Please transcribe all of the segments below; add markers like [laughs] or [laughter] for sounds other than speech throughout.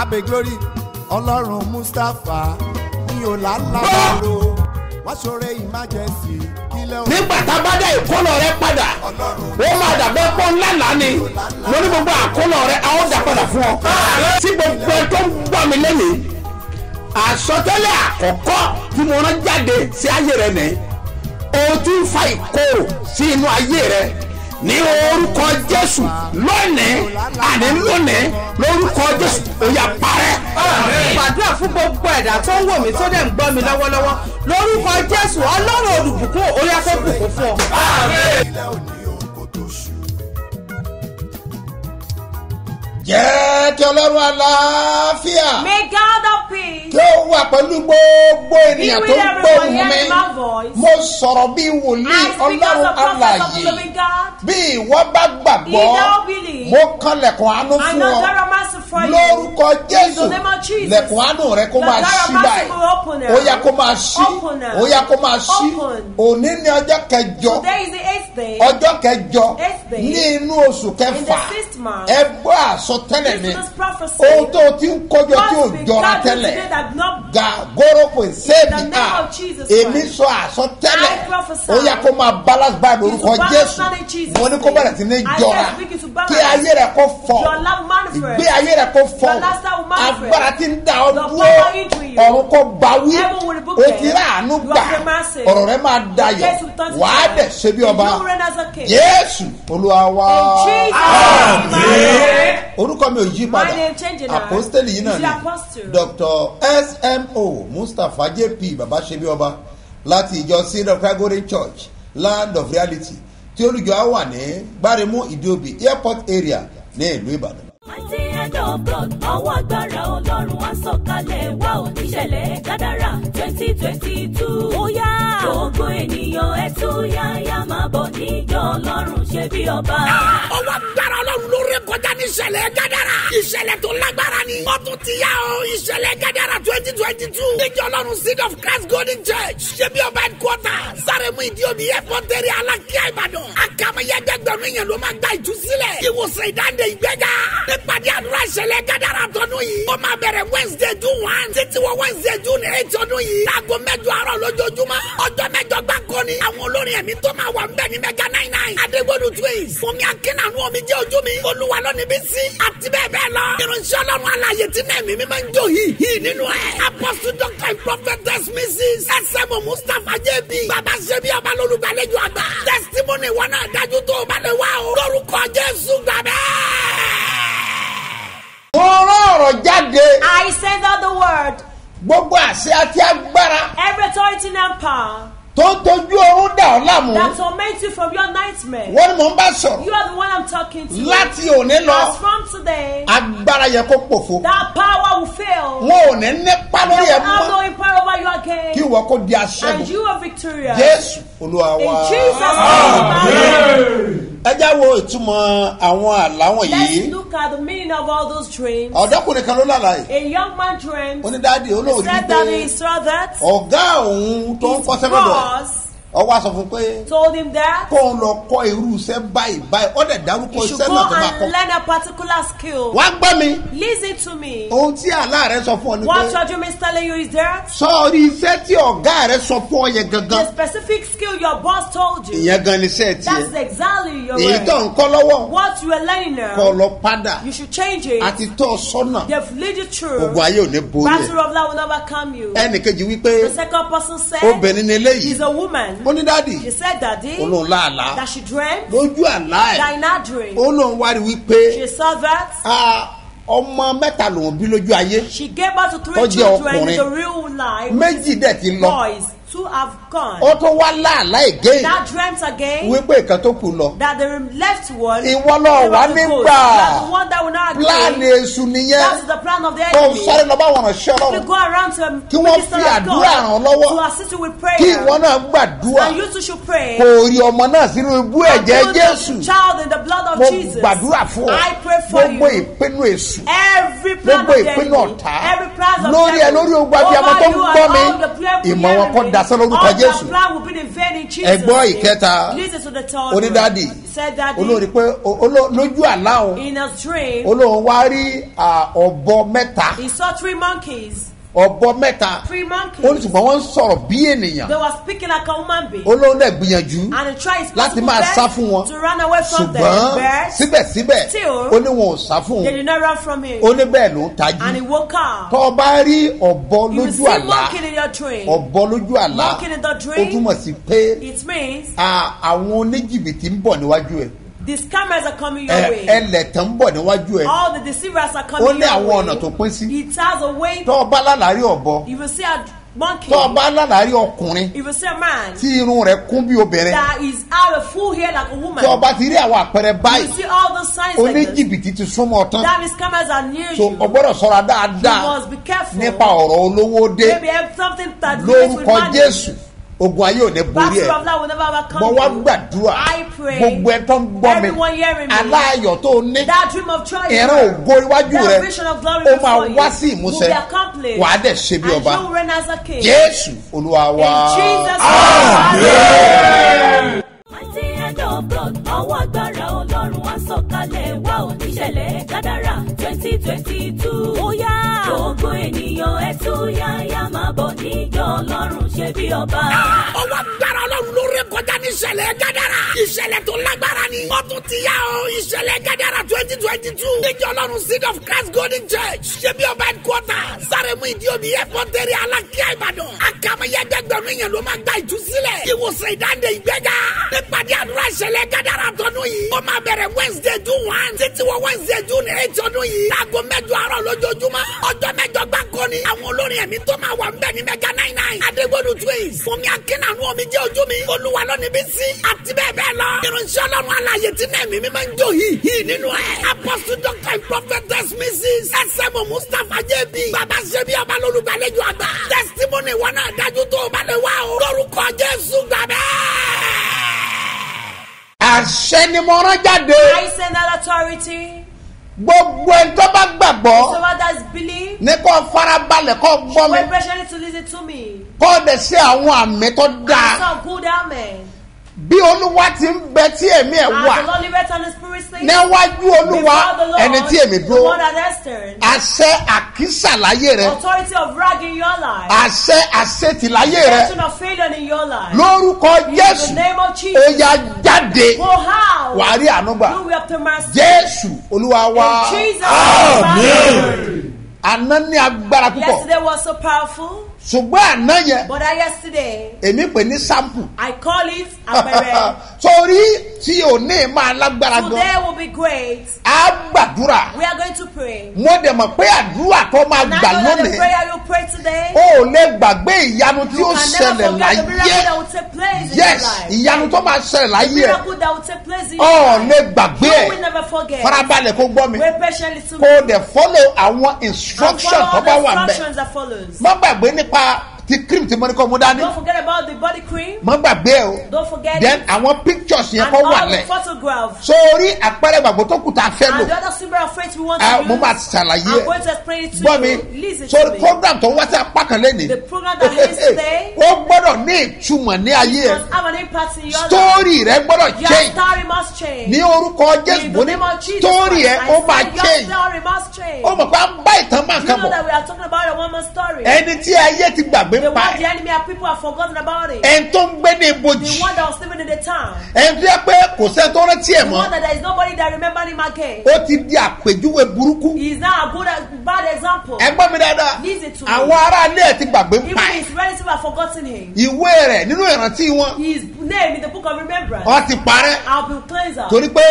abe glory ọlọ́run mustapha ní ọ̀làlábàrò wọ́n ṣoore emergency nígbà tá a bá dá ìkólọ rẹ padà ó máa dàbẹ́ pọ́n ńlá lánìí mo ní gbogbo àkólọ rẹ a ó dà padà fún ọ. tí gbogbo ẹ tó ń gbọ́ mi lẹ́yìn àsọtẹ́lẹ̀ àkọ́kọ́ tí mo rán jáde sí ayé rẹ nìyí. O ń fa ìkorò sí inú ayé rẹ ní orúkọ jésù lónìí àní lónìí lórúkọ jésù ó yá parẹ́. gbàdúrà fún gbogbo ẹ̀dá tó ń wò mí tó dẹ̀ ń gbọ́ mi lọ́wọ́lọ́wọ́ lórúkọ jésù ọlọ́run olùbùkún orí afẹ́bùkún fún ọ. Jẹ́ kí ọlọ́run àlàáfíà. May God of peace. Kí ó wà pẹ̀lú gbogbo ènìyàn tó ń everyone gbóhùn mi. mo sọ̀rọ̀ bí wòlíì ọlọ́run God. bí ìwọ bá gbàgbọ́ mo kan lẹ̀kùn àánú fún ọ. lórúkọ jésù lẹ̀kùn àánú rẹ kó máa ṣí báyìí. ó yá kó máa ṣí ó yá kó máa ṣí. Òní ní ọjọ́ kẹjọ. Ọjọ́ kẹjọ ní inú oṣù kẹfà. ẹ gbọ́ àsọtẹ́lẹ̀ to this prophecy. ohun tó o ti ń kọjọ tí ò jọra tẹ́lẹ̀ sẹ́ẹ̀dì the name a Jesus èmi sọ àsọtẹ́lẹ̀ ó yẹ kó máa balance to balance jésù. mo ní kó bẹ̀rẹ̀ sí ní jọra. kí ayé rẹ̀ kó fọ. Ìgbé ayé rẹ̀ kó fọ. Agbára tí ń da ọ dúró. ọ̀run kó bá wí. O ti rà àánú gbà. ọ̀rọ̀ rẹ̀ máa dayọ̀. wàá dẹ̀ ṣe bí ọba. Jésù olúwa wá orúkọ mi ò yí padà. Apostoli yìí náà ni the apostle. Smo mustapha jp baba ṣebí ọba láti ìjọ christ golden church land of reality tí olùjọ á wà ní gbáremú ìdíòbí airport area ní ìlú ìbàdàn. Hand of God, ọwọ́ agbára ọlọ́run wá sọ̀kalẹ̀ wá oníṣẹ̀lẹ̀ kádàrà twenty twenty two. Ó yá gbogbo ènìyàn ẹ tú yáyá máa bọ̀ níjọ́ ọlọ́run ṣe bí ọba. ọwọ́ agbára ọlọ́run ló ré kọjá ní ìṣẹ̀lẹ̀ gádàrà. ìṣẹ̀lẹ̀ tó lágbára ni. ó tún ti yá o ìṣẹ̀lẹ̀ gádàrà twenty twenty two. níjọ ọlọ́run seed of christ golden church ṣé bí ọba headquarter sáremu airport area alákíá ìbàdàn. àkàmẹ́yẹgbẹ̀gbẹ̀rún èèyàn ló máa gba ìtúsílẹ̀. ìwòsàn ìdáǹdè ìgbẹ́gà. Nípàdé àdúrà ìṣẹ̀lẹ̀ gádàrà tọdún yìí. ó máa bẹ̀rẹ̀ wednesday june one títí wọ wednesday june eight ọdún yìí. láago mẹ́jọ àárọ̀ lójoojúmọ́. ọjọ́ mẹ́jọ gbáko ni. àwọn olórin ẹ̀mí tó máa wà ń bẹ̀ ní mẹ́gà nine nine. adégbòdù twins. fúnmi akínàánú omi jẹ́ ojú mi. olúwa lónìí bí sí. àti bẹ́ẹ̀ bẹ́ẹ̀ lọ. irunṣẹ́ ọlọ́run aláyè tí náà mímí máa ń jó hì hì nínú ẹ̀. apostle doctor and prophetess mrs sm mustapha jb. bàbá ṣe bí ọba lólùgbàlejò àgbà. testimony wọn náà dájú tó o bá lè wá o. lórúkọ jésù. Ọ̀rọ̀ jáde I send out the word. gbogbo àṣẹ àti agbára Every authority and power tó ń tojú oorun dà ọ́ láàmú. that torment you from your nightmare. wọ́n ní mò ń bá sọ̀rọ̀ You are the one I'm talking to. láti òní lọ As from today, agbára yẹ kó pòfo. that power will fail. wọn ò ní nípa They lórí will ẹ have no mọ́ power over you kí again. ìwọ kó di And aṣẹ́gun. you are victorious. jésù olúwa In wa. Jesus' name. Ẹ já wo ìtumọ̀ àwọn àláwọ̀ Let's yìí. look at the meaning of all those dreams. ọ̀dọ́kùnrin kan ló lálàyé. A young man dreamed. onídàádì He olóòdì said that pé he saw that. ọ̀gá òun tó ń His kọ́sẹ́ lọ́dọ̀ ẹ̀ boss ọwọ́ aṣọ fún pé told him that kó ń lọ kọ́ irú iṣẹ́ báyìí báyìí ó dẹ̀ dárúkọ he should iṣẹ́ go náà tó máa kọ́. and learn a particular skill. wá gbọ́ mi Listen to me. ohun tí àlá rẹ sọ fún ọ ni What pé your dream is telling you is that sọ́ọ́rí iṣẹ́ tí ọ̀gá rẹ sọ fún ọ yẹn the specific skill your boss told you. ìyẹn gan ni iṣẹ́ That's exactly your èyí tó ń kọ́ lọ́wọ́. What you are learning kọ́ now, lọ padà. you should change it. àti tọ́ sọ́nà. They've lead you through. gbogbo ayé ò ní borí ẹ̀. Battle of love will never come you. ẹnì kejì wípé The second person said, obìnrin ni eléyìí. He's a woman. ó ní dáàdì She said, Daddy, olóhùn láàlá. That she dreamt, lójú àlá that ẹ̀ in her dream, olóhùn wá rí wípé she saw that. ah, ọmọ mẹ́ta lòun bí lójú ayé. She gave birth to Ó three children in the real life. méjì dẹ̀ ti lọ. Boys, two have gone. ó tún wá láàlá again That dreamt again. wípé nǹkan tó kù lọ that the left one. Ìwọ lọ to nígbà. That's agree. èṣù nìyẹn That is the plan of the enemy. sáré lọ bá wọn We ọlọ́run go around to Kí wọ́n fi àdúrà ràn lọ́wọ́. to assist you with kí prayer. ìwọ náà gbàdúrà And you too should pray. kò rí ọmọ náà sínú ibú ẹ̀jẹ̀ jésù child in the blood of of mo Jesus, gbàdúrà fún ọ I pray for gbogbo you. ìpinnu èṣù Every plan gbogbo of the ìpinnu enemy, ọ̀tá every plan of lórí the ẹ lórí ogun abiyamọ tó ń gbọ́ mi ìmọ̀ wọn kọ́ dasán lórúkọ jésù. name. ìkẹta, daddy, olórí pé lójú àlá òun olóhùn wá rí ọ̀bọ mẹ́ta. He saw three monkeys. Ọ̀bọ mẹ́ta. Ó ní ṣùgbọ́n wọ́n ń sọ̀rọ̀ bí ènìyàn. Olóhùn dẹ̀ gbìyànjú láti máa sá fún wọn. ṣùgbọ́n síbẹ̀síbẹ̀ ó ní wọn ò sá fún un. ó ní bẹ́ẹ̀ ló ń tají. Tọ́ ọ bá rí ọ̀bọ lójú àlá ọ̀bọ lójú àlá ó túmọ̀ sí pé àwọn oníjìbìtì ń bọ̀ níwájú ẹ̀ the scammers are coming your way. ẹlẹ́tàn ń bọ̀ níwájú ẹ̀ All the deceivers are ó coming ní your àwọn way. ọ̀nà tó pín sí It has a way. tọ́ ọ bá lálàárí ọ̀bọ You will see a monkey. tọ́ ọ bá lálàárí ọkùnrin You will see a man tí irun rẹ̀ kún bí obìnrin that is out of full hair like a woman. tọ́ ọ bá ti rí àwọn àpẹẹrẹ You báyìí see all those signs like this. oníjìbìtì ti súnmọ́ tán That means scammers are near so you. o gbọ́dọ̀ sọ́ra You dáadáa must be careful. nípa ọ̀rọ̀ olówó dé Maybe have something that relates with lórúkọ money. jésù ogun ayé ò ní borí ẹ̀. mo wá gbàdúrà. I pray. gbogbo ẹ tó ń gbọ́ mi Everyone hearing me. aláyọ̀ tó ní That dream of joy. ìran ògo iwájú That rẹ vision of glory ó máa wá sí will ìmúṣẹ be accomplished. wàá dẹ̀ ṣe bí And ọba. jésù olúwa wa. Jesus' name. mighty hand of God ọwọ́ agbára ọlọ́run wá sọ̀kalẹ̀. Wá oníṣẹ̀lẹ̀ kádàrà twenty twenty two. ó yá. Gbogbo ènìyàn ẹ tú yáyá máa bọ̀ níjọ́ ọlọ́run ṣe bí ọba. ọwọ́ agbára ọlọ́run lórí kọjá ní ìṣẹ̀lẹ̀ gádàrà. Ìṣẹ̀lẹ̀ tó lágbára ni. Ó tún ti yá o. Ìṣẹ̀lẹ̀ gádàrà twenty twenty níjọ́ ọlọ́run seed of christ golden church. Ṣé bí ọba headquarter sáremu ìdíòbí airport area alákíá ìbàdàn. Akamẹ́yẹgbẹgbẹ̀rún yẹn ló máa gba ìtúsílẹ̀. Ìwòsàn ìdáǹdè ìgbẹ́gà nípàdé àdúrà ìṣẹ̀lẹ̀ gádàrà tọdún yìí. Ó máa bẹ̀rẹ̀ wednesday june one. Títí wọ wednesday june eight ọdún yìí láago mẹ́jọ àárọ̀ lójoojúmọ́. Ọjọ́ mẹ́jọ gbáko ni. Àwọn olórin ẹ̀mí tó máa wà ń bẹ̀ ní mẹ́ga nine nine. Adégbòdù twins. Fúnmi akínàánú omi jẹ́ ojú mi. Olúwa lónìí bí sí. Àti bẹ́ẹ̀ bẹ́ẹ̀ lọ. Irunṣẹ́ ọlọ́run aláyè tí náà mímí máa ń jó hì hì nínú ẹ̀. Apostle doctor and prophetess mrs. Sm mustapha jb bàbá ṣebí ọba lolùgbàlejò àgbà. Testimony wọn náà dájú tó o bá lè wá o. Lórúkọ jésù gbàgbẹ́. àṣẹ ni mo rán jáde. I send that authority. Gbogbo ẹni tó bá gbàgbọ́ ní kó farabalẹ̀ kó gbọ́ mi. kó dẹ̀ sí àwọn àmì tó dáa. Bí olúwa ti ń bẹ tí èmi ẹ̀ wà níwájú olúwa ẹni tí èmi dúró. àṣẹ àkísà láyé rẹ. Authority of rag in your life. àṣẹ àṣetì láyé rẹ. Authority of failure in your life. lórúkọ jésù ó yá jáde. Wàá rí ànúgbà jésù olúwa Jesus' name. àná ní agbára púpọ̀ Ṣùgbọ́n àná yẹn but yesterday èmi pè ní sample I call it [laughs] Apere. sórí tí òní máa lágbára gan Today will be great. á gbàdúrà We are going to pray. mo dẹ̀ mọ̀ pé àdúrà tó máa And I gbà know that the lónìí prayer you pray today, ó ò lè gbàgbé ìyanu tí you ó can ṣẹlẹ̀ never forget the miracle láyé that will take place in yes your life. ìyanu tó máa ṣẹlẹ̀ The láyé ẹ̀ miracle that will take place in your ò life. lè gbàgbé You will never forget. farabalẹ̀ kó gbọ́ mi Wait patiently to kó me. o dẹ̀ follow àwọn And instruction follow tó all bá the wà ń bẹ̀ instructions that follows. má gbàgbé nípa ti cream tí mo ní kó mu dání Don't forget about the body cream. má gbàgbé ẹ o Don't forget then it. àwọn pictures yẹn And kó wà all the lẹ̀ photographs. sórí àpẹẹrẹ gbàgbọ́ tó kù tá a fẹ́ And the lò other symbol of faith we want Ah, to mo use. máa ṣàlàyé I'm going to explain it to mi you. Listen to sórí me. program tó wá sí apá kan lẹ́nìí The program that is [laughs] today ó gbọ́dọ̀ ní ìtumọ̀ ní ayé ẹ̀ must have an impact in your life. story rẹ gbọ́dọ̀ Your change story must change. ní orúkọ jésù mo ní story ẹ ó máa your change ó mọ̀ pé à ń bá ìtàn máa You kàn know bọ̀ that we are talking about a woman's story. ẹni tí ayé ti gbàgbé the pa one the ẹ̀ enemy and people have forgotten about it. ẹni tó ń gbé ní ibojì the one that was living in the town. ẹni tó yẹ pé kò sẹ́ni tó rántí ẹ̀ The mọ́ one that there is nobody that remember him again. ó ti di àpèjúwe burúkú He is now a good bad example. ẹ gbọ́ mi dáadáa Listen to me. àwọn ará ilé ẹ̀ ti gbàgbé Even pa ẹ̀ his relatives have forgotten him. ìwé rẹ̀ nínú ìrántí wọn His name in the book of remembrance. wọ́n ti parẹ́ I'll be cleanser. torí pé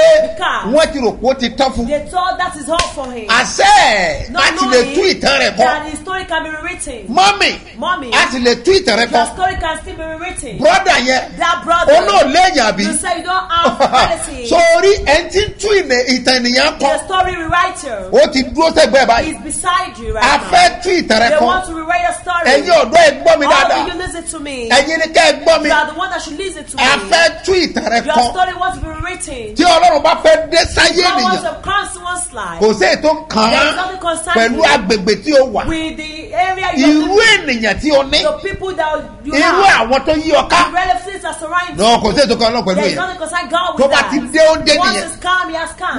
wọ́n ti rò pé ó ti tán fún They thought that is all for him. àṣẹ ẹ̀ láti lè tú ìtàn rẹ̀ kọ́ that his story can be rewritten. mọ́mì Mommy, láti lè tú ìtàn rẹ̀ your story can still be rewritten. brọ́dà yẹn That brother, olóòléèyàn àbí you say you don't have quality. [laughs] sórí ẹni tí tú ìtàn ènìyàn The kọ story rewriter ó ti dúró sẹ́gbẹ́ báyìí is beside you right a now. fẹ́ tú ìtàn rẹ They want to rewrite your story. ẹ̀yin ọ̀dọ́ ẹ gbọ́ mi All dáadáa of you listen to me. ẹ̀yin ni kẹ́ ẹ gbọ́ mi You are the one that should listen to me. a fẹ́ tú ìtàn rẹ Your story wants to be rewritten. tí ọlọ́run bá fẹ́ dé sáyé life kò sí ètò concerning pẹ̀lú agbègbè tí ó wà with the irú ènìyàn tí o ní irú àwọn tó yí ọ ká. Náà kò sí ètò kan náà pẹ̀lú yẹn. tó bá ti dé ó dé nìyẹn.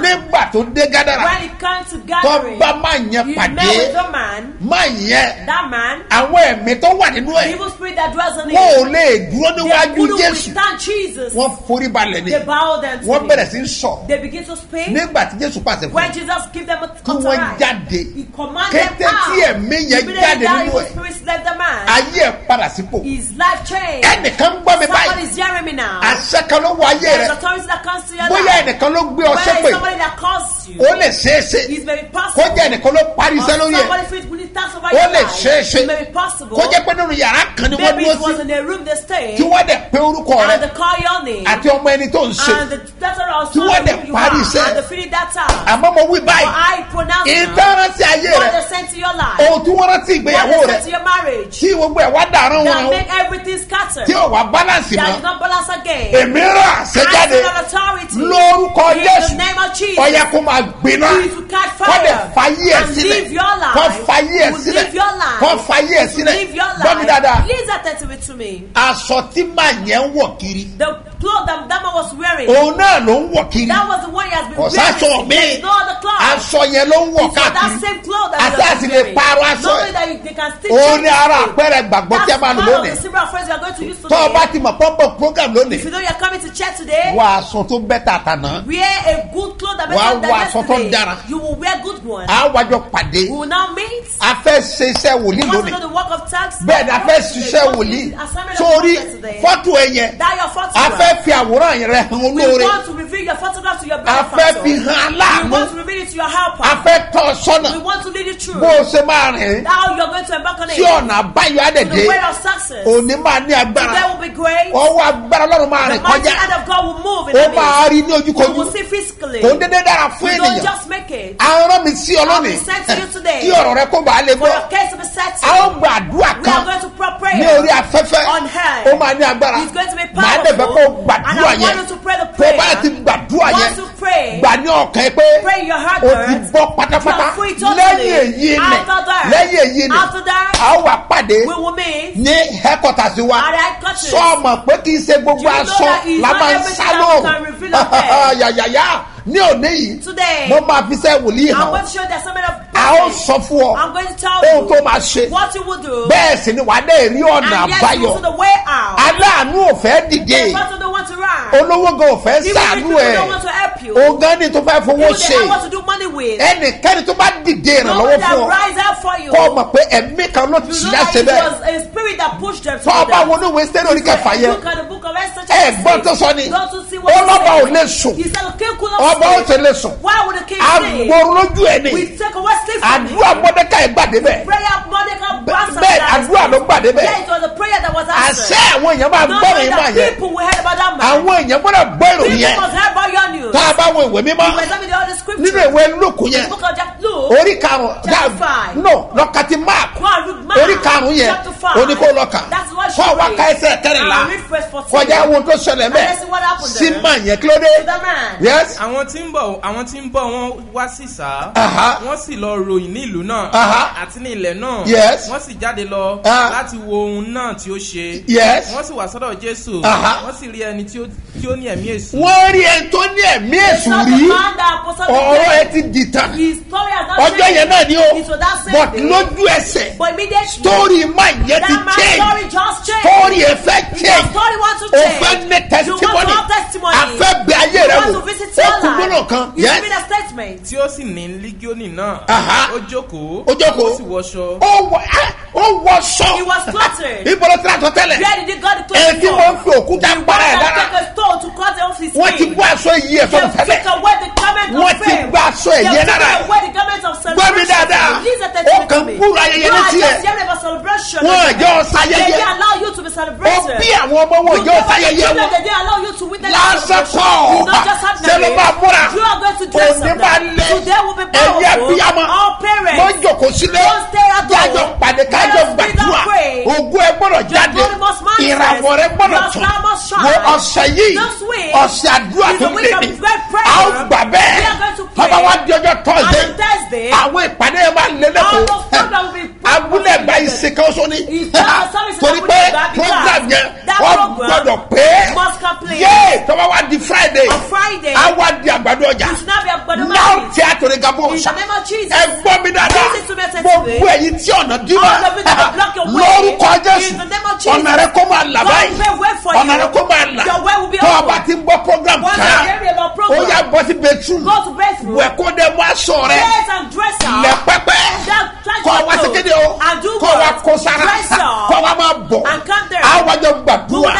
nígbà tó dé gádàrà tó bá máa yẹn pàdé máa yẹn that man, àwọn ẹ̀mí tó wà nínú ẹ̀ wọn ò lè dúró níwájú jésù. wọ́n forí balẹ̀ ni. Wọ́n bẹ̀rẹ̀ sí sọ. They begin to speak. nígbà tí jésù pàṣẹ fún When un Jesus give them a kí wọ́n jáde. he commanded kété tí ẹ̀mí yẹn jáde nínú ẹ̀. ayé ẹ̀ padà sípò ẹnìkan gbọ́ mi báyìí. àṣẹ kan ló wọ ayé rẹ. bóyá ẹnìkan ló gbé ọ Whether ó lè ṣeé ṣe it's very kó jẹ́ ẹnìkan ló parí iṣẹ́ lórí ẹ̀. ó lè life. ṣeé ṣe It may be possible. kó jẹ́ pé nínú yàrá kan ni wọ́n dúró sí tí wọ́n dẹ̀ pé orúkọ rẹ àti ọmọ ẹni tó ń ṣe. Tí wọ́n dẹ̀ parí iṣẹ́. àmọ́ mo wí báyìí ìtẹ́rántí ayé rẹ ohun tí wọ́n rántí ìgbéyàwó rẹ tí gbogbo ẹ̀ wá dàrán wọn o tí ò wá mọ́. balance again. èmi rà authority. lórúkọ jésù. the máa gbiná. Fire dẹ̀ fàyè ẹ̀ sílẹ̀. kó fàyè ẹ̀ sílẹ̀. kó fàyè ẹ̀ To sílẹ̀. gbọ́ mi dáadáa. Aṣọ tí màá yẹn wọ̀ kiri. The clothes that man was wearing. òun náà ló ń wọ̀ kiri That was the one he has been kò wearing. sáṣọ mi There's no other cloth. aṣọ yẹn ló ń wọ̀ It's for that káàkiri same cloth that àti he has àti been lè wearing. pààrọ̀ aṣọ Knowing ẹ̀ that you, they can still change ní it. ara àpẹẹrẹ gbàgbọ́ tí a That's máa lò part of lónìí the symbol phrase we are going to use tó o bá today. ti mọ̀ pọ́npọ́n program lónìí If you know you're coming to church today, wọ aṣọ tó bẹ́tà tàná wear a good cloth that better wọ than aṣọ tó yesterday. dára. You will wear good one. á wájọ pàdé We will now meet. a fẹ́ ṣe iṣẹ́ wòlíì want to lónìí know the work of tax? bẹ́ẹ̀ ni a fẹ́ ṣiṣẹ́ wòlíì sórí fọ́tò ẹ̀ yẹn That your a photograph. Fẹ́ fi àwòrán yẹn rẹ hàn We olóore want to reveal your photograph to your a fẹ́ fi benefactor. hàn We want to reveal it to your helper. a fẹ́ tọ́ sọ́nà We want to lead you through bó o ṣe máa rìn how you're going to embark on it. tí ọ̀nà àbáyọ To the àdèdè way of success. òní máa ní Today agbára will be great. ọwọ́ agbára ọlọ́run máa The rìn mighty kọjá hand of God will move in ó the máa midst. rí ní You ojúkojú will see physically. Kò ń dédé dára fún You don't ènìyàn just make it. àrùn mi sí ọ I'll be lónìí sent to you today. kí ọ̀rọ̀ rẹ kó bàa lè For gbọ́ your case to be set a ó gba àdúrà We kan are going to pray prayer. ní orí afẹ́fẹ́ On high. ó máa ní agbára It's going to be màá dẹ̀ fẹ́ kó powerful. gbàdúrà And I yẹn want you to pray the tó prayer. bá ti gbàdúrà yẹn Once you pray, gbà ní ọkàn pé pray your heart o ti bọ́ pátápátá lẹ́yìn èyí nì After that. lẹ́yìn èyí nì After that, a ó wà pàdé we will meet. ní headquarters wa At headquarters. sọ́ọ̀mọ̀ pé kì í ṣe gbogbo aṣọ la máa ń sá lóòrùn we [laughs] yàyàyà ní òní yìí Today, mo máa fi sẹ́ wòlíì hàn. Going to show the summit of a ó sọ fún ọ ohun tó máa ṣe. bẹ́ẹ̀ sì ni wàá dé rí ọ̀nà àbáyọ. aláàánú ò fẹ́ dìde. olówó gan ò fẹ́ sàánú ẹ̀. ogan ni tó fẹ́ fowó ṣe. ẹnikẹ́ni tó bá dìde ìrànlọ́wọ́ fún ọ kọ́ ọ mọ̀ pé ẹ̀mí kan ló ti ṣíyá ṣe bẹ́ẹ̀. tọ́ ọ do bá that. wọnú ìwé sẹ́ni orí kẹfà yẹn ẹ gbọ́n tó sọ ni Go to see what ó he lọ́ba said. ò lè sùn. Ọba sleep. ṣe lè sùn. Agboro lójú ẹ ni Àdúrà mọ́dékà ẹ̀ gbàdé answered bẹ́ẹ̀ àdúrà ló gbàdé bẹ́ẹ̀ Yeah, it was a prayer that was answered. àṣẹ àwọn èèyàn máa know yín máa man. àwọn èèyàn gbọ́dọ̀ gbọ́ ìròyìn yẹn. must hear about your news. tá a bá wo ìwé mímọ́ nínú ìwé lùkù yẹn orí karùn-ún no lọ́kàtí mark Orí karùn-ún yẹn oní kó lọ́kà That's what she kọ́ wa ká ẹsẹ̀ kẹrìnlá And read verse 14. kọjá ohun tó ṣẹlẹ̀ mẹ́ sí máa yẹn kí ló dé? Yes? Àwọn tí ń bọ̀ àwọn tí ń bọ̀ wọ́n wá sí sá Aha. wọ́n sì lọ ròyìn ní ìlú náà. Aha. àti ní ilẹ̀ náà. Yes. wọ́n sì jáde lọ láti wo ohun náà tí ó ṣe. Yes. wọ́n sì wá sọ́dọ̀ jésù. Aha. wọ́n sì rí ẹni tí ó ní ẹ̀mí èṣù. Wọ́n rí ẹni tó ní ẹ̀mí èṣù rí. ọ̀rọ̀ ẹ ti not ọjọ́ yẹn náà ni ó day. lójú ẹsẹ̀ story máa yẹn ti change. story ẹ fẹ́ change story wants to o fẹ́ ní testimony. a fẹ́ bẹ ayé rẹ wò. ó kú life. kan a statement. tí ó sì ní lígíọ́nì náà. Ó jókòó. Ó jókòó. ó sì wọṣọ. Ó wọ ẹ, ó wọ sọ He was cluttered. ibo ló ti rà tó tẹ́lẹ̀? Ẹ clothes tí wọ́n fi òkúta one ẹ̀ lára. a wọ́n ti bọ́ aṣọ iyì ẹ̀ sọ̀rọ̀ tẹ́lẹ̀. Wọ́n ti gba aṣọ lára. ẹ̀. mi celebration. dáadáa. Ó kàn búra ayẹyẹ You ní Wọ́n They sayẹyẹ didn't allow you to be celebrate ó it. bí àwọn ọmọ wọn sáyẹyẹ you wọn lásán kọ́ ló marriage. máa múra? Òní them. lé. Today will be ẹ̀yẹ bíyàmọ. Stay at home. jájọ pàdé kájọ gbàdúrà. ògùn ẹ gbọ́dọ̀ jáde. ìràwọ̀ rẹ gbọ́dọ̀ tún wo ọ̀sẹ̀ yìí. Ọ̀sẹ̀ àdúrà tó lé ní ó gbà bẹ́ẹ̀. Tọ́ba wa di ọjọ́ tọ́sídẹ̀ẹ́ àwọn ìpàdé yẹn máa lé lẹ́kọ̀ọ́ ní It's not a service torí pé program yẹn wọ́n gbọ́dọ̀ pé. yé tọ́ba wa di friday On Friday, a wá di àgbàdo ọjà. Not be a ní gabo Jesus. ẹ gbọ́ mi dáadáa. Gbogbo ẹ̀yin tí ọ̀nà way. lórúkọ jésù. Ọ̀nà rẹ kó máa là báyìí. ọ̀nà rẹ kó máa là. Tó bá ti gbọ́ program kan ó yà bọ́ sí bedroom. wẹ̀ kó dé mú aṣọ rẹ. Dress and dress up. lẹ pẹ́pẹ́ kọ́ clothes. kéde o? Kọ́ what? kó sára. kọ́ wá máa bọ̀. We gbàdúrà.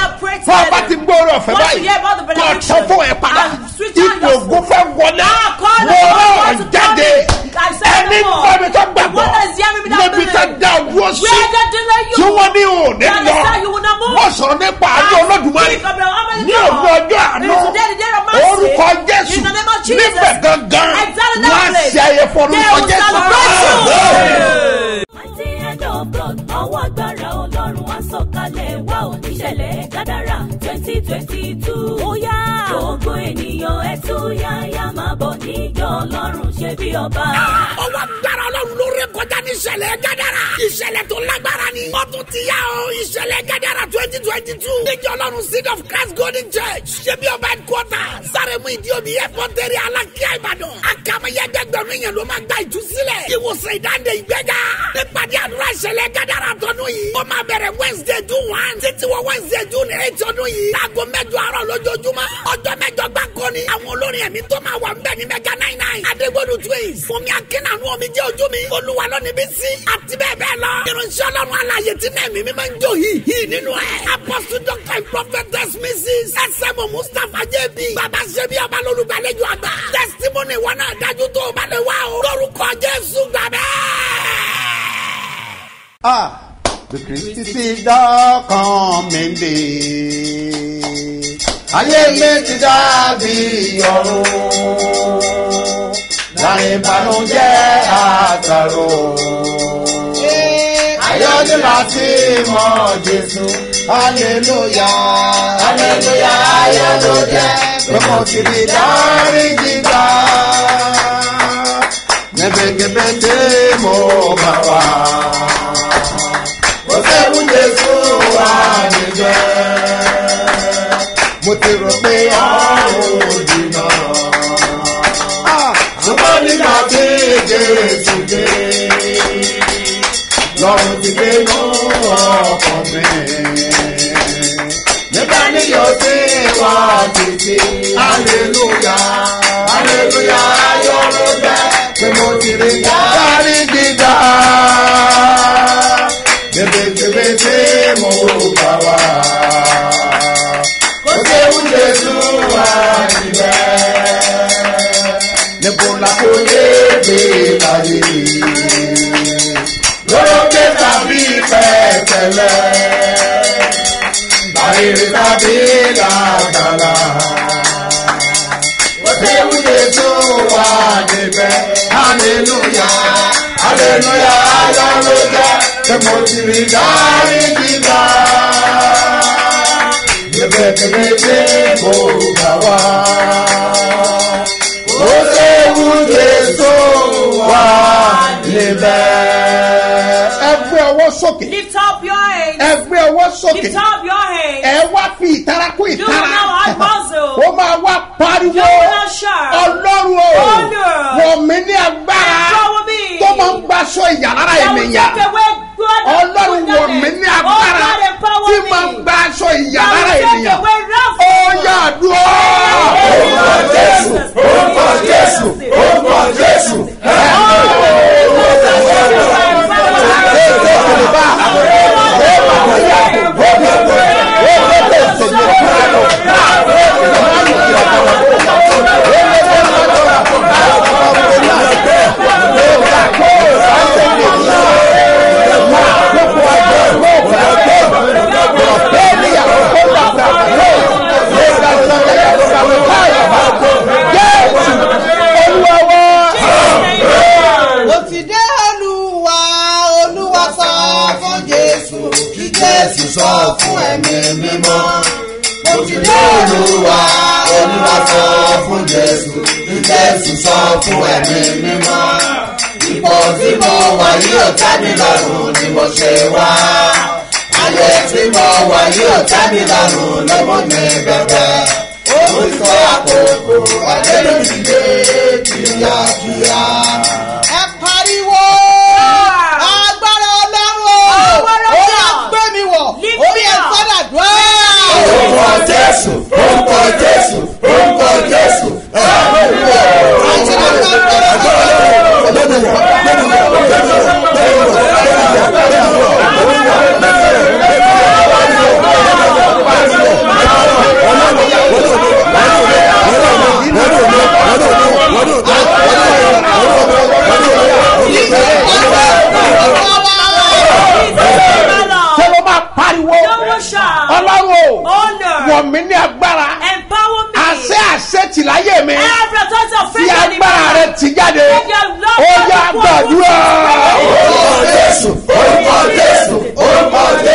Kọ́ ọba ti gbóòrò ọ̀fẹ́ báyìí kọ́ tọ́ fún ẹ padà. ipò ògùn fẹ́ wọlé. Ah, call the mo Lord. rán God ọ̀ to jáde. ẹni gbọ́mi tó gbàgbọ́. níbi tó dá dúró sí tí wọ́n ní That is lọ. wọ́n sọ̀rọ̀ nípa àjọ olódùmarè. Ní ògùn ọjọ́ àná orúkọ jésù níbẹ̀ gangan. Wọ́n á ṣe ayẹ fún They orúkọ jésù. Oníṣẹ̀lẹ̀ kádàrà twenty twenty two. ó yá gbogbo ènìyàn ẹ tú yáyá máa bọ̀ níjọ́ ọlọ́run ṣe bí ọba. ọwọ́ agbára ọlọ́run lórí kọjá ní ìṣẹ̀lẹ̀ gádàrà. Ìṣẹ̀lẹ̀ tó lágbára ni. Ó ti yá o. Ìṣẹ̀lẹ̀ gádàrà twenty twenty two. Níjọ́ ọlọ́run seed of christ golden church. Ṣe bí ọba headquarters. Sáremu ìdíomi airport area alákíá ìbàdàn. Akamẹ́yẹgbẹ́gbẹ̀rún èèyàn ló máa gba ìtúsílẹ̀. Ìwòsàn ìdáǹdè ìgbẹ́gà nípàdé àdúrà ìṣẹ̀lẹ̀ gádàrà tọdún yìí. Ó máa bẹ̀rẹ̀ wednesday ọjọ́ mẹ́jọ gbáko ni àwọn olórin ẹ̀mí tó máa wà ń bẹ̀ ní mẹ́gà nine nine. Adégbòdù twins. Fúnmi akínàánú omi jẹ́ ojú mi. Olúwa lónìí bí sí. Àti bẹ́ẹ̀ bẹ́ẹ̀ lọ. Irunṣẹ́ ọlọ́run aláyè tí náà mímí máa ń jó hìí nínú ẹ̀. Doctor and prophetess mrs sm mustapha jb baba sebi ọba lolùgbàlejò àgbà. Testimony wọn náà dájú tó bá lè wá o. Lórúkọ jésù gbàgbẹ́. Ah, bí kristi ti dọ́kàn mi dé. Ayé mi ti dàbí ọ̀run. láì ìbànújẹ́ àtàrò. ayọ́dún láti mọ jésù. hallelujah hallelujah ayọ̀ ló jẹ́ pé mo ti rí dárí gbígbà. níbikíbi tí mo bá wà mo sẹ́wù jésù níbẹ̀. Mo ti rò pé ọ̀run jìnnà. ṣùgbọ́n nígbà tí jésù dé. lọ́run ti gbé mú ọkàn mi. nígbà ní yóò sí wá títí. aleluya aleluya ayọ̀ ló jẹ́ pé mo ti rí dárí dídá bébébébé tí mo bá. Níbẹ̀. Níbo la kò lè gbé láyé? Lórókè tàbí pẹ̀tẹ́lẹ̀. Bàrèrè tàbí làgbàlá. Séwu Jésù wá níbẹ̀. Hallelujah, hallelujah, jẹ́ pé mo ti rí dárí dídá. Bébébébé tí mo gbà wá. Ó séwu Jésù wá níbẹ̀. Ẹ gbé ọwọ́ sókè. Lift up your hands. Ẹ gbé ọwọ́ sókè. Lift up your hands. Ẹ wá fi ìtara kún ìtara. now have muzzle. Ó máa wá pariwo. Will not shout. Ọlọ́run o. Honor. Wọ̀ mí ní agbára. Tó máa ń gbaṣọ ìyàlára That will wá. Ayé tí mo wà yóò tá mi lọ́rùn lọ́wọ́ mi bàbá. Ó ń sọ àkókò àdéhùndílé kíákíá. Ẹ pariwo agbára ọlọ́run ó máa gbé mi wọ̀ orí ẹ̀ sọ́dà dùn. Ó ń kọ́ Jésù, ó ń kọ́ Jésù. ọlọ́run o wọ̀n mi ní agbára. Àṣẹ àṣẹ tìláyé mi. Fi agbára rẹ ti jáde. Ó yá gbàdúrà. orúkọ jésù orúkọ jésù orúkọ jésù.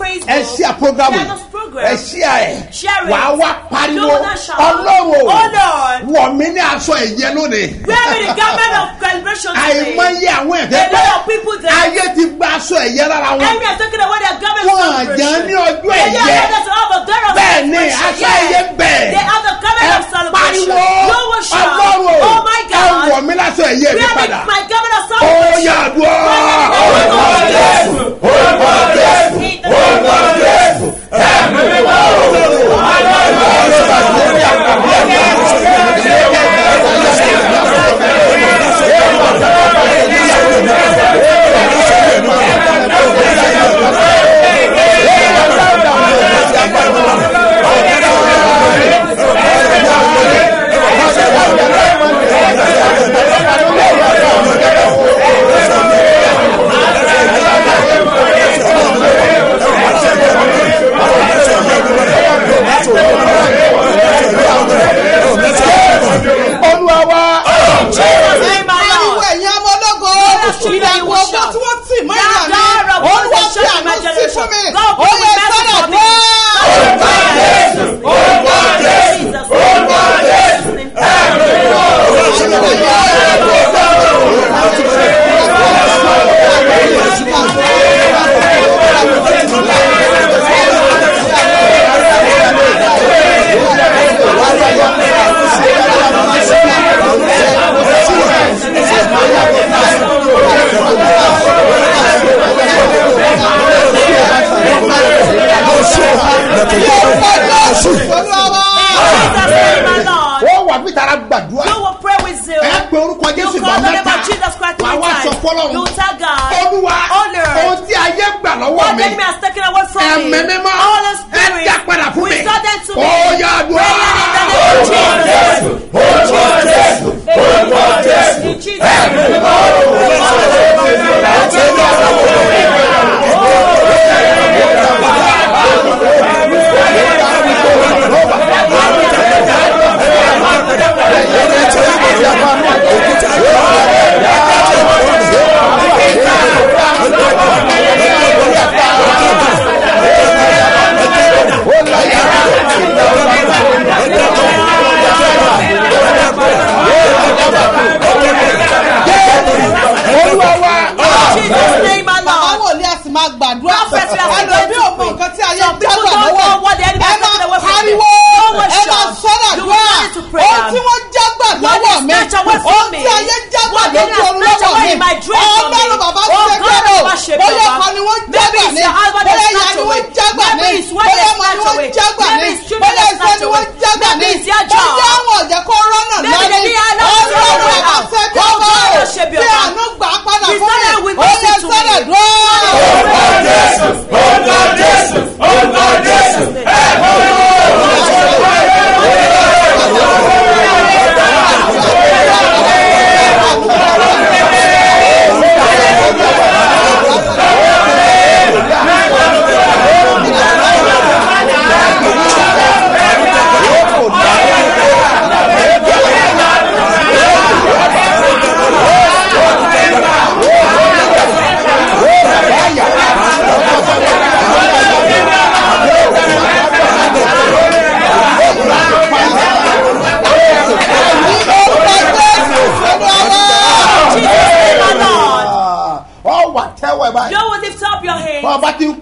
Facebook. program. ṣí à program yìí ẹ ṣí à ẹ wà á wá pariwo ọlọ́wọ́ wọ̀ mí ní aṣọ ìyẹn lónìí. where is the government of celebration today. àìmọye àwọn ẹ̀fẹ́ pé ayé ti gba aṣọ ẹ̀yẹ lára wọn. every time taking away their government celebration. wọ́n àjẹ́ ní ọjọ́ ẹ̀yẹ bẹ́ẹ̀ ni aṣọ ẹ̀yẹ bẹ́ẹ̀. the government of celebration. ẹ pariwo ọlọ́wọ́ ẹ wọ̀ mí lásọ ẹ̀yẹ mi padà. ó yàgò ó yàgò ó yàgò ó yàgò orúkọ Jésù ẹ̀mí mímọ́ o. me. Go be with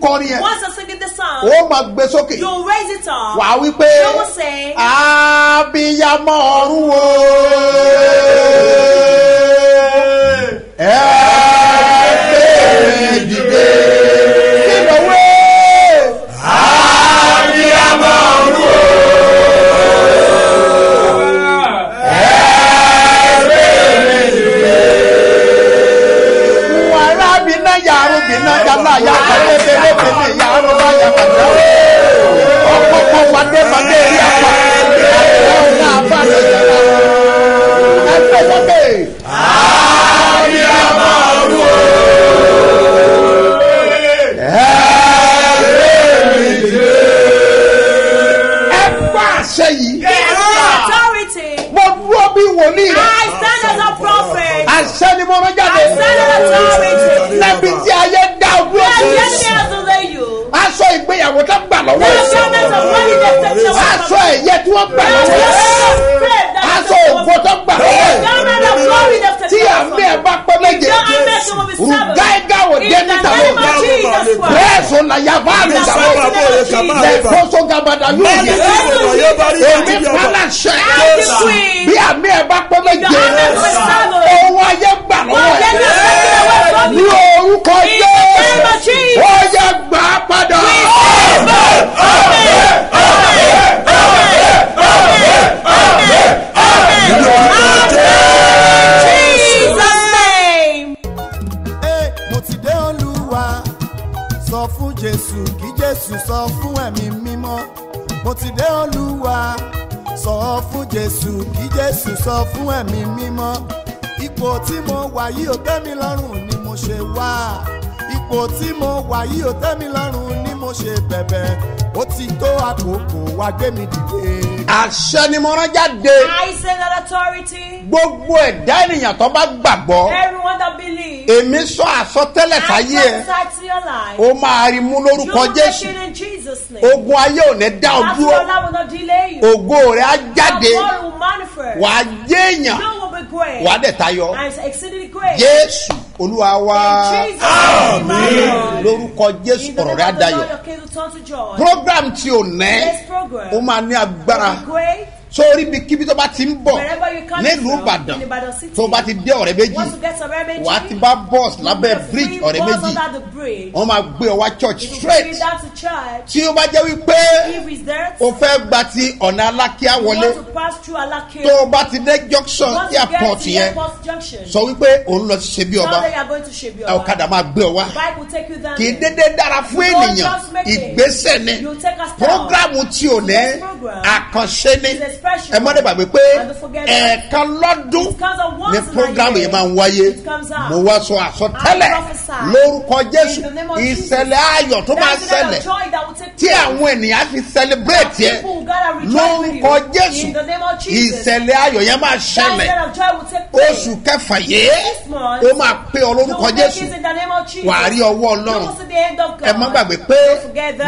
kọrin yẹn Once you're singing the song, ó máa gbé sókè. you raise it up. wà á wí pé You will say, abiyamọ ọ̀run wo ẹ gbé dìde. Kí ló wé. abiyamọ ọ̀run yàrá bìnnà yàrá yàrá pépélé pépé yàrá bá yàrá yàrá ọkọ̀ọ̀kọ̀ wàdé wàdé yàrá àtẹ̀wọ̀n náà bá lè yàrá ẹgbẹ́ sọ́kè. àbíyamọ ọ̀run ẹ gbọ́ àṣẹ yìí Give me authority. mo dúró bí wòlíì rẹ I stand as a prophet. àṣẹ ni mo rán jáde I stand as authority. Lọ́wọ́ ẹ̀. aṣọ ẹ̀yẹ tí wọ́n gbà lọ́wọ́ ẹ̀. aṣọ ògbó tó gbà lọ́wọ́ ẹ̀. tí away àmì from ẹ̀ you. bá pẹ́ méje rúgáígá wò dé níta the sàwọ́ mighty name of Jesus. lẹ́kọ́sọ gàbàdà yóò yẹ èmi I decree. bí àmì ẹ̀ bá pẹ́ méje wà yìí ò tẹ́ mi lọ́rùn ni mo ṣe wá ipò tí mo wà yìí ò tẹ́ mi lọ́rùn ni mo ṣe bẹ̀bẹ̀ ó ti tó àkókò wá gbé mi dìde. àṣẹ ni mo rán jáde I say that authority. gbogbo ẹ̀dá ènìyàn tó bá gbàgbọ́ Everyone that believes. èmi sọ àsọtẹ́lẹ̀ I sáyé ẹ̀ prophesy to your life. ó máa rí mú You lórúkọ will take jésù it in Jesus' name. ogun ayé ò ní dá ọ That dúró God will not delay you. ògo rẹ̀ á jáde Your God will manifest. wà á jẹ́ èèyàn You will be great. wà á dẹ̀ tayọ And. Jésù olúwa my Lord. lórúkọ jésù ọ̀rọ̀ rẹ̀ á dayọ̀. Program tí This program ó máa ní agbára. Sórí ibi kíbi tó bá ti ń bọ̀ nílùú ìbàdàn tó bá ti dé ọ̀rẹ́ méjì Once you get to Ọ̀rẹ́ Méjì, wà á ti bá bọ́ọ̀sì lábẹ́ bridge ọ̀rẹ́ méjì. wọ́n máa gbé ọ wá church straight. tí ó bá jẹ́ wípé o fẹ́ gba ti ọ̀nà alákíá wọlé tó o bá ti dé junction airport yẹn sọ wípé òun lọ sí ṣe bí tell ọba. Ọ̀kadà máa gbé ọ wá. Kì í dédé dára fún ènìyàn. ìgbésẹ̀ ni. Programu tí This program àkànṣe ni ẹ mọ́ dé gbàgbé pé ẹ̀ẹ̀kan lọ́dún ni programu yìí máa ń wáyé. Mo wá sọ àsọtẹ́lẹ̀ lórúkọ jésù. ìṣẹ̀lẹ̀ ayọ̀ tó máa ṣẹlẹ̀ tí àwọn ènìyàn fi celebrate yẹ lórúkọ jésù. Ìṣẹ̀lẹ̀ ayọ̀ yẹn máa ṣẹlẹ̀. oṣù kẹfà yìí ó máa pé ọ lórúkọ jésù. it in the name of Jesus. wà á rí ọwọ́ ọlọ́run. ẹ má gbàgbé pé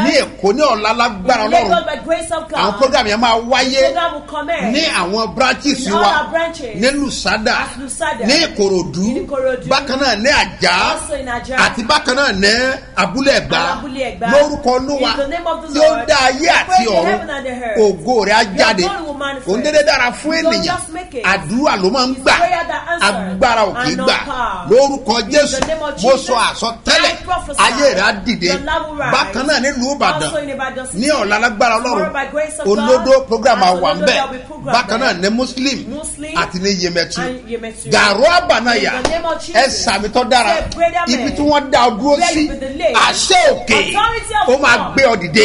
ní èkó ní ọ̀la lágbára ọlọ́run. Àwọn program yẹn máa wáyé. Ní àwọn branches wa. ní lusada. Ní ìkòròdú. Ikorodu. bákan náà ní àjà àti bákan náà ní abúlé ẹgbà lórúkọ olúwa. Tí ó dá ayé àti ọ̀run. ògo rẹ̀ á jáde. òun dédé dára fún ènìyàn. àdúrà ló máa ń gbà. agbára ò kì í gbà. lórúkọ jésù. mo sọ àsọtẹ́lẹ̀. Ayé rẹ̀ á dìde. Bákan náà nílùú ìbàdàn. Ní ọ̀la lágbára ọlọ́run. olódó program At àwà ń Olodo bẹ̀ there will be program bákan náà ní muslim àti ní yemẹtu gàrú àbànáyà ẹ sàmì tó dára. Ibi tí wọ́n dá ọ dúró sí àṣẹ òkè ó máa gbé ọ dìde.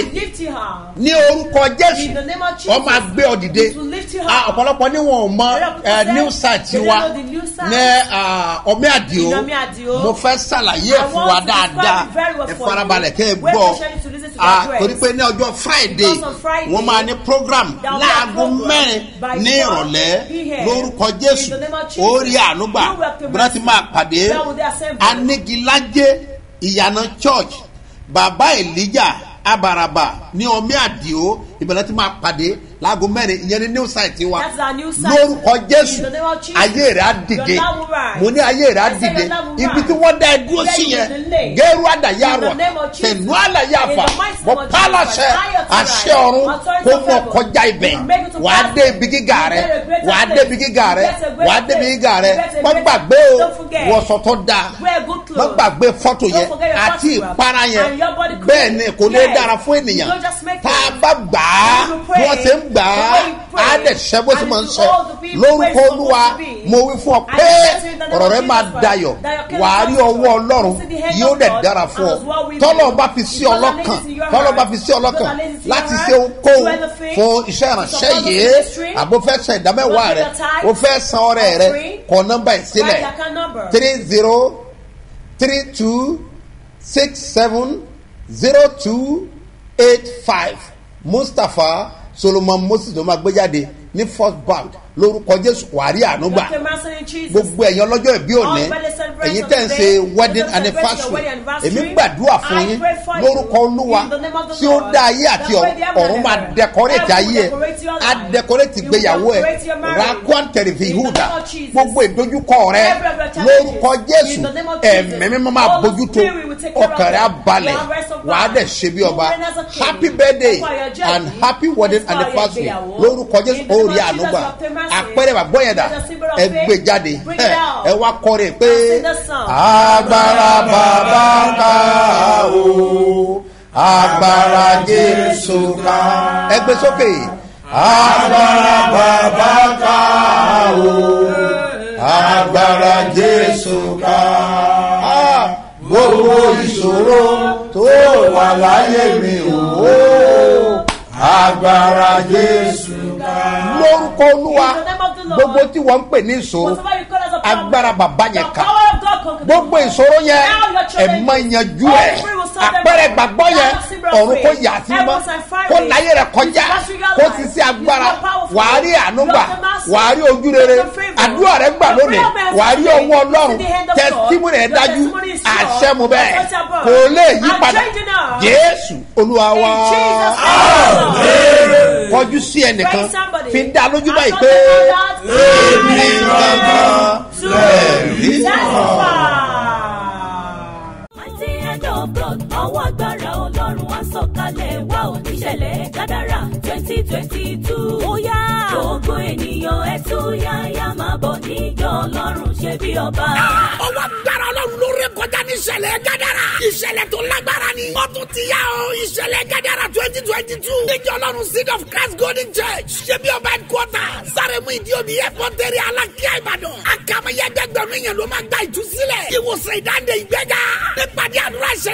Ní orúkọ jésù ọ máa gbé ọ dìde Ah, ọ̀pọ̀lọpọ̀ ní wọn mọ eh, new site wa ní ah, ọmí àdìo mo fẹ́ ṣàlàyé ẹ̀ fún wa dáadáa. ẹ farabalẹ̀ kẹ́ ẹ gbọ́. Ah, torí pé ní ọjọ́ friday wọ́n máa ní program láago mẹ́rin ní 4 ìrọ̀lẹ́ lórúkọ jésù. orí ànúgbà wọ́n ti máa pàdé anigilájé ìyànà church bàbá elijah abaraba ní ọmí àdìo ìbẹ̀rẹ̀ ti máa pàdé láago mẹ́rin. Ìyẹn ní new site wa. Lórúkọ jésù. Ayé rẹ̀ á dìde. mo ní ayé rẹ̀ á dìde. ibi tí wọ́n dá ẹ dúró sí yẹn gẹ́rù àdàyà rọ̀ tẹ̀nú àlàyé àfà mo authorize. àṣẹ ọ̀run kó mọ kọjá ibẹ̀. Wà á dé ibi gíga rẹ wà á dé ibi gíga rẹ wà á dé ibi gíga rẹ. Má gbàgbé o. wọ̀sọ̀ tó dáa má gbàgbé fọ́tò yẹn àti ìpara yẹn. Bẹ́ẹ̀ ni kò ní dára fún ènìyàn. Tá a bá gbà á Pray. bí wọ́n ṣe ń gbà á á dẹ̀ ṣẹ́ bó ṣe máa ń ṣe lórúkọ olúwa mo wí fún ọ pé ọ̀rọ̀ rẹ máa dayọ̀. Wà á rí ọwọ́ ọlọ́run yóò dẹ̀ dára fún ọ. Tọ́lọ́ bá fi sí ọlọ́kàn tọ́lọ́ bá fi sí ọlọ́kàn láti ṣe ohunkóhun fún iṣẹ́ ìrànṣẹ́ yìí. Àbò fẹ́ san ìdámẹ́wàá rẹ? O fẹ́ san ọrẹ rẹ? Kọ nọ́mbà ẹ̀ sílẹ̀. Three zero three two six seven zero two eight five mustapha solomon moses ló máa gbé jáde ní first bank lórúkọ jésù wàrí ànúgbà gbogbo ẹ̀yin ọlọ́jọ́ ìbí òní ẹ̀yin tẹ̀ ń ṣe wedding anniversary èmi gbàdúrà fún yín lórúkọ olúwa. tí ó dá ayé àti ọ̀run máa will ayé ẹ̀. á You ìgbéyàwó ẹ̀. rakwan tẹ̀rẹ̀fì In the ihuda name of Jesus. gbogbo ìdojúkọ rẹ lórúkọ jésù. Ẹ̀mí mímọ́ máa care of ọkàn rẹ á balẹ̀. You have rest of wà á mind. dẹ̀ ṣe bí ọba. happy birthday and happy wedding anniversary. lórúkọ jésù. Ó rí ànúgbà. Àpẹẹrẹ bàbá yẹn dà ẹ gbé jáde. Ẹ wá kọrin pé agbára bàbá ká o agbára jésù ká ẹ gbé sókè. Agbára bàbá ká o agbára jésù ká gbogbo ìṣòro tó wà láyé mi o agbára jésù. Lórúkọ olúwa. Gbogbo tí wọ́n ń pè ní ìṣòro agbára bàbá yẹn conquers gbogbo ìṣòro yẹn ẹ mọ ìyànjú All ẹ. Àpẹẹrẹ gbàgbọ́ yẹn ọ̀run kò yà sí mọ́. kó láyé rẹ kọjá kó sì sí agbára. wàá rí mercy. wàá rí ojú rere. Àdúrà rẹ gbà lónìí. wàá rí ọwọ́ ọlọ́run. tẹsítímù rẹ dájú. àṣẹ mu bẹ́ẹ̀. kò lè yí padà. jésù olúwa wá. Kọjú sí ẹnìkan fi dá lójú báyìí pé èmi gangan lẹ́ẹ̀rí ọwọ́ agbára ọlọ́run wá sọ̀kalẹ̀ wá oníṣẹ̀lẹ̀ gádàrà twenty twenty two. ó yá. Gbogbo ènìyàn ẹ tú yáyá máa bọ̀ níjọ ọlọ́run ṣe bí ọba. ọwọ́ agbára ọlọ́run ló ré kọjá ní ìṣẹ̀lẹ̀ gádàrà ìṣẹ̀lẹ̀ tó lágbára ni. Ó tún ti yá o ìṣẹ̀lẹ̀ gádàrà twenty twenty two. Níjọ́ ọlọ́run seed of christ golden church ṣé bí ọba headquarter sáremu ìdíòbí airport area alákíá ìbàdàn. Akamẹ́yẹ gbẹgbẹ̀rún èèyàn ló máa gba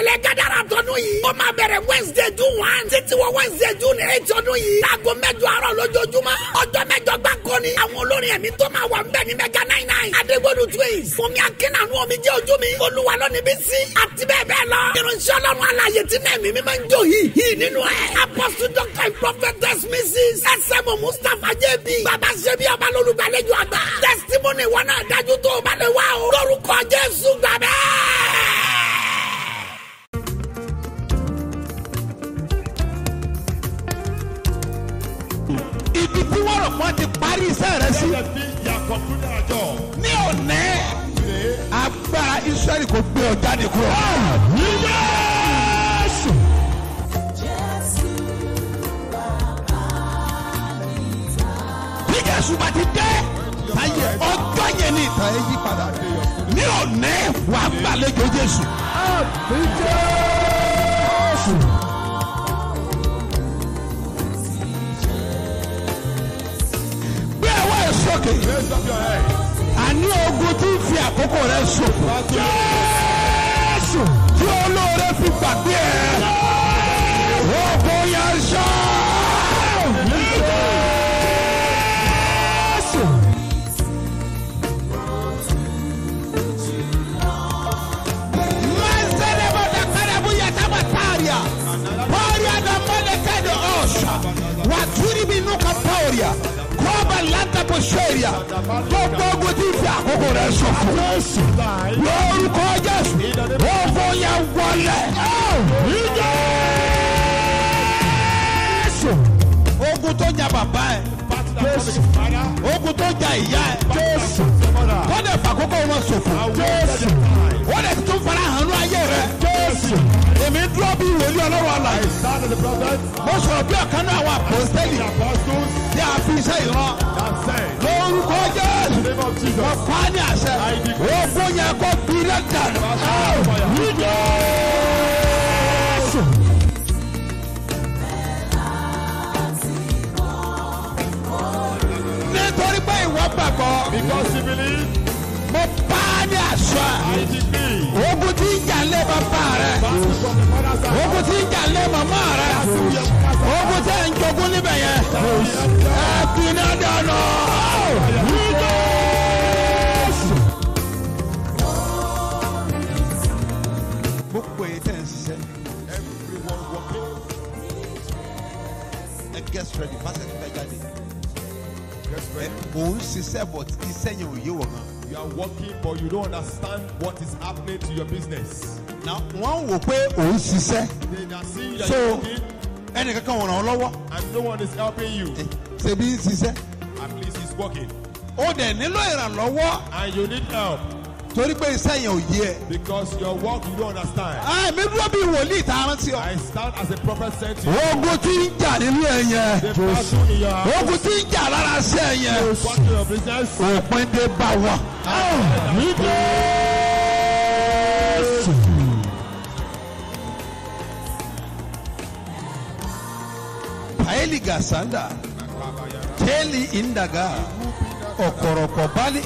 ìṣẹ̀lẹ̀ gádàrà tọdún yìí. Ó máa bẹ̀rẹ̀ wednesday june one. Títí wọ wednesday june eight ọdún yìí. Láago mẹ́jọ àárọ̀ lójoojúmọ́. Ọjọ́ mẹ́jọ gbáko ni. Àwọn olórin ẹ̀mí tó máa wà ń bẹ̀ ní mẹ́gà nine nine. Adégbòdù twins. Fúnmi akínàánú omi jẹ́ ojú mi. Olúwa lónìí bí sí. Àti bẹ́ẹ̀ bẹ́ẹ̀ lọ. Irunṣẹ́ ọlọ́run aláyè tí náà mímí máa ń jó wọ́n ti parí iṣẹ́ rẹ sí. ní òní agbára israẹli kò gbé ọ jáde kúrò. Jésù. bí Jésù bá ti dé ayé ọjọ́ yẹn ní ìtàn yí padà. ní òní wàá gbàlejò Jésù. Jésù. Sókè. àní ogun tí ń fi àkókò rẹ ṣòfò. jésù tí olóore dànù ní jésù. nítorí pé ìwọ gbàgbọ́ Because you believe, mo pa á ní àṣẹ I decree. ogun tí ń jà lé bàbá rẹ. Ogun tí ń jà lé màmá rẹ. Ogun tí ń jogún níbẹ̀ yẹn. Ẹ gbiná dànù. ní ready pásítọ̀ fẹ́ jáde Get ready. òun ṣiṣẹ́ bọ̀ iṣẹ́ yẹn ò yé wọ̀ gan. You are working, but you don't understand what is happening to your business. na wọ́n wò pé òun ṣiṣẹ́ They are seeing that so you're working, ẹnìkankan wọ̀ràn ọ́ lọ́wọ́ and no one is helping you. Eh, ṣebí ń ṣiṣẹ́ At least he's working. ó dẹ̀ nílò ìrànlọ́wọ́ And you need help torí pé iṣẹ́ yẹn ò yé ẹ. because your work you don't understand. àmì dúró bí wòlíì tá a rántí ọ. I stand as a prophet sent to you. ogun tí ń jà nínú ẹ yẹn The battle in your house. ogun tí ń jà lára ṣẹ yẹn What your business? òpin dé bá wa. ní Jésù. paeli gasanda teli indaga ọkọrọkọ bali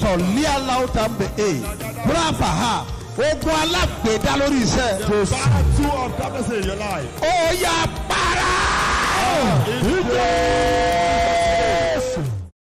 sọlia lautambe e brafa ha ogun alágbèédá lórí iṣẹ́. Battle of darkness in your life. ó yà para. In